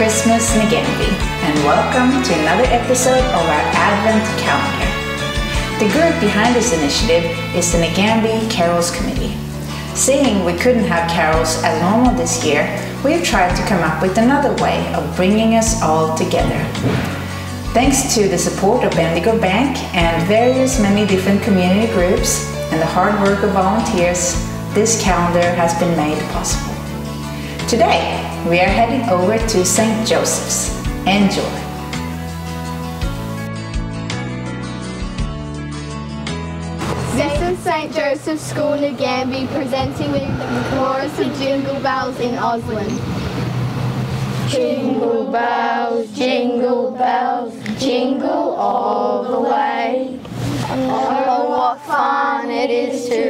Christmas, Nagambie, and welcome to another episode of our Advent calendar. The group behind this initiative is the Nagambie Carols Committee. Seeing we couldn't have carols as normal this year, we've tried to come up with another way of bringing us all together. Thanks to the support of Bendigo Bank and various many different community groups and the hard work of volunteers, this calendar has been made possible. Today, we are heading over to St. Joseph's. Enjoy! This is St. Joseph's School Nagambie presenting with the chorus of Jingle Bells in Auslan. Jingle bells, jingle bells, jingle all the way. Oh, what fun it is to ride